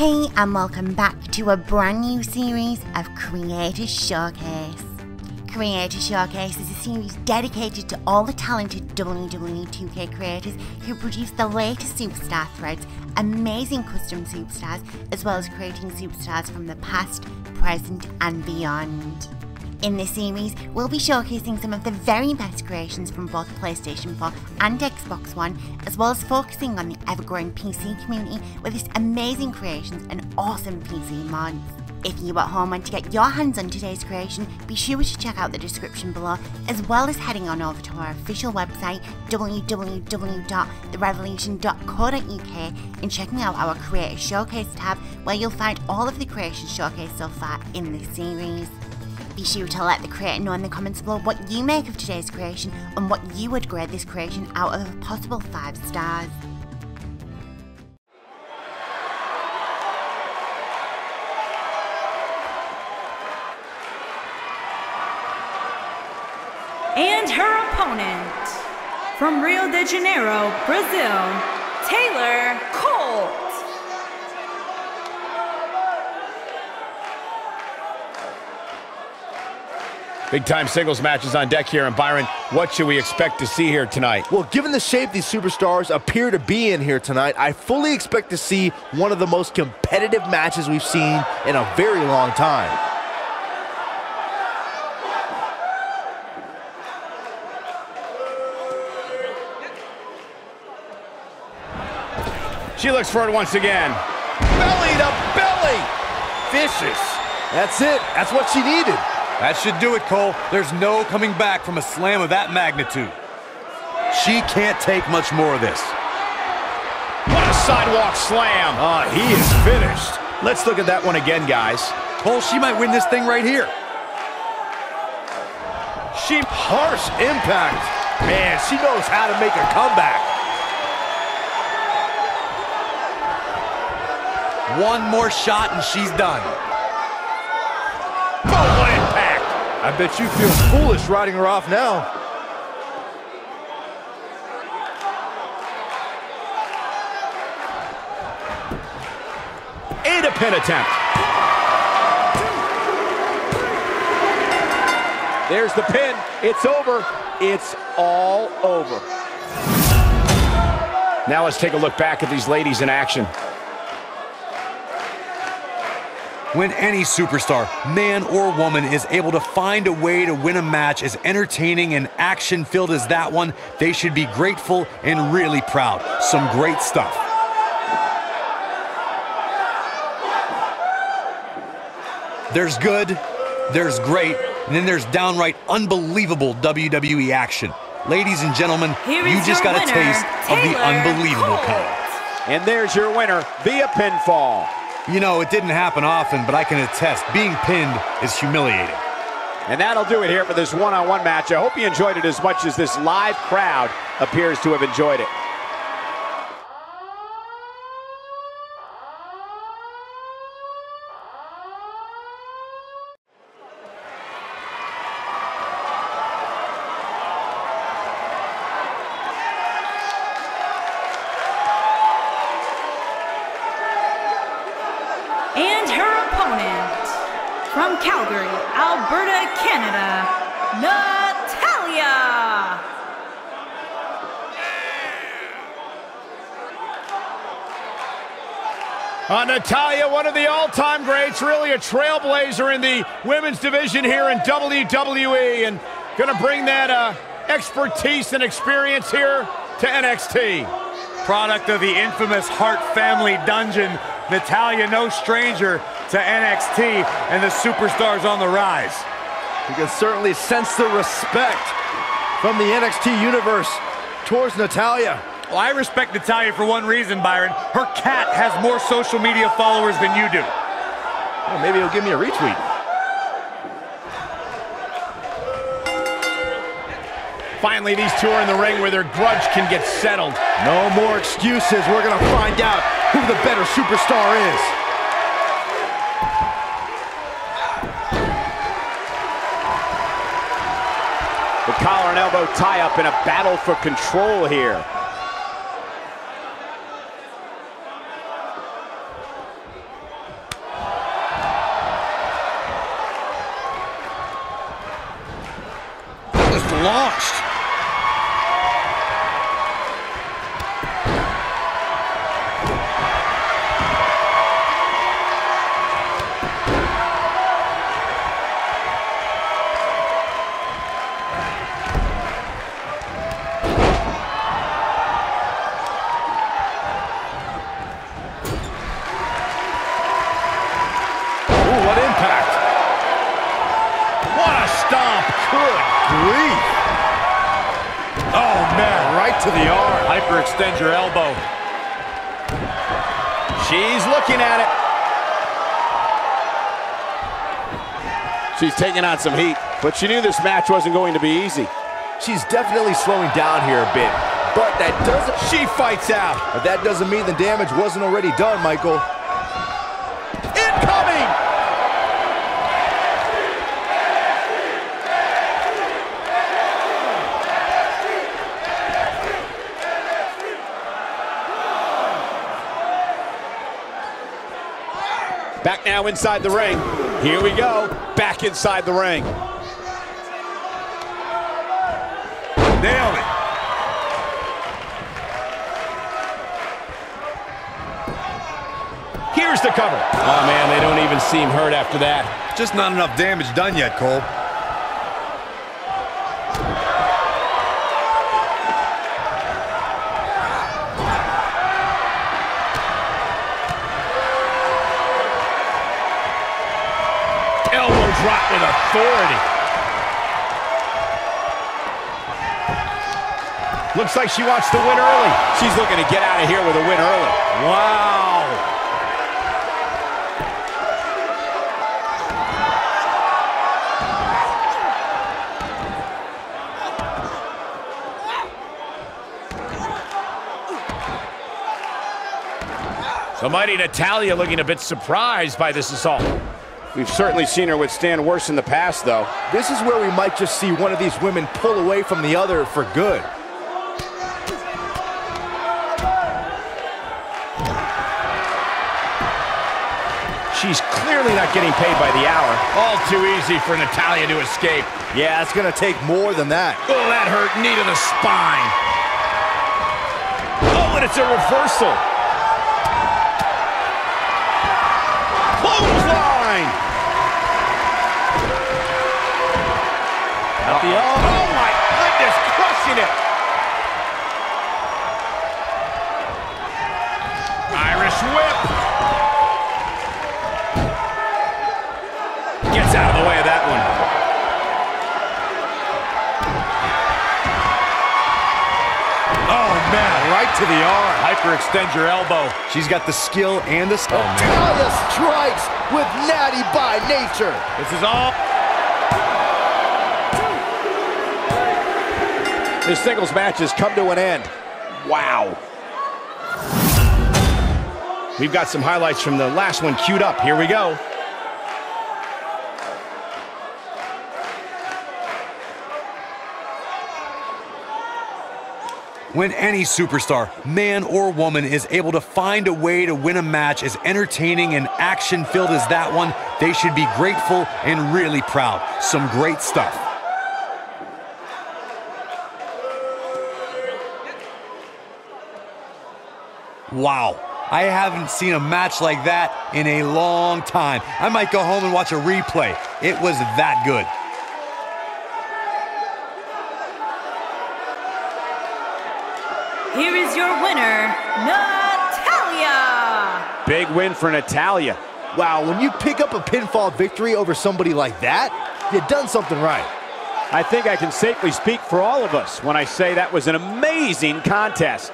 Hey, and welcome back to a brand new series of Creator Showcase. Creator Showcase is a series dedicated to all the talented WWE 2K creators who produce the latest superstar threads, amazing custom superstars, as well as creating superstars from the past, present, and beyond. In this series, we'll be showcasing some of the very best creations from both PlayStation 4 and Xbox One, as well as focusing on the ever-growing PC community with its amazing creations and awesome PC mods. If you at home want to get your hands on today's creation, be sure to check out the description below, as well as heading on over to our official website www.therevelleution.co.uk and checking out our Creator Showcase tab, where you'll find all of the creations showcased so far in this series. Be sure to let the creator know in the comments below what you make of today's creation and what you would grade this creation out of possible 5 stars. And her opponent, from Rio de Janeiro, Brazil, Taynara Conti. Big time singles matches on deck here. And Byron, what should we expect to see here tonight? Well, given the shape these superstars appear to be in here tonight, I fully expect to see one of the most competitive matches we've seen in a very long time. She looks for it once again. Belly to belly! Vicious. That's it. That's what she needed. That should do it, Cole. There's no coming back from a slam of that magnitude. She can't take much more of this. What a sidewalk slam. Ah, he is finished. Let's look at that one again, guys. Cole, she might win this thing right here. She harsh impact. Man, she knows how to make a comeback. One more shot and she's done. I bet you feel foolish riding her off now. And a pin attempt. There's the pin. It's over. It's all over. Now let's take a look back at these ladies in action. When any superstar, man or woman, is able to find a way to win a match as entertaining and action filled as that one, they should be grateful and really proud. Some great stuff. There's good, there's great, and then there's downright unbelievable WWE action. Ladies and gentlemen, you just your got a winner, taste of the unbelievable Colt. kind. And there's your winner via pinfall. You know, it didn't happen often, but I can attest, being pinned is humiliating. And that'll do it here for this one-on-one match. I hope you enjoyed it as much as this live crowd appears to have enjoyed it. And her opponent, from Calgary, Alberta, Canada, Natalya. Uh, Natalya, one of the all-time greats, really a trailblazer in the women's division here in WWE, and going to bring that uh, expertise and experience here to NXT. Product of the infamous Hart family dungeon, Natalya no stranger to NXT and the superstars on the rise. You can certainly sense the respect from the NXT universe towards Natalya. Well, I respect Natalya for one reason, Byron. Her cat has more social media followers than you do. Well, maybe he'll give me a retweet. Finally, these two are in the ring where their grudge can get settled. No more excuses. We're going to find out who the better superstar is. elbow tie-up in a battle for control here. Just launched. Hyperextend your elbow. She's looking at it. She's taking on some heat, but she knew this match wasn't going to be easy. She's definitely slowing down here a bit, but that doesn't She fights out. but that doesn't mean the damage wasn't already done, Michael. Back now inside the ring. Here we go. Back inside the ring. Nailed it. Here's the cover. Oh, man, they don't even seem hurt after that. Just not enough damage done yet, Cole. Drop with authority. Looks like she wants to win early. She's looking to get out of here with a win early. Wow. The mighty Natalya looking a bit surprised by this assault. We've certainly seen her withstand worse in the past, though. This is where we might just see one of these women pull away from the other for good. She's clearly not getting paid by the hour. All too easy for Natalya to escape. Yeah, it's gonna take more than that. Oh, that hurt. Knee to the spine. Oh, and it's a reversal. Right to the arm. Hyperextend your elbow. She's got the skill and the... Oh, man. Natalya strikes with Natty by nature. This is all. This singles match has come to an end. Wow. We've got some highlights from the last one queued up. Here we go. When any superstar, man or woman, is able to find a way to win a match as entertaining and action filled as that one, they should be grateful and really proud. Some great stuff. Wow. I haven't seen a match like that in a long time. I might go home and watch a replay. It was that good. Here is your winner, Natalya. Big win for Natalya. Wow, when you pick up a pinfall victory over somebody like that, you've done something right. I think I can safely speak for all of us when I say that was an amazing contest.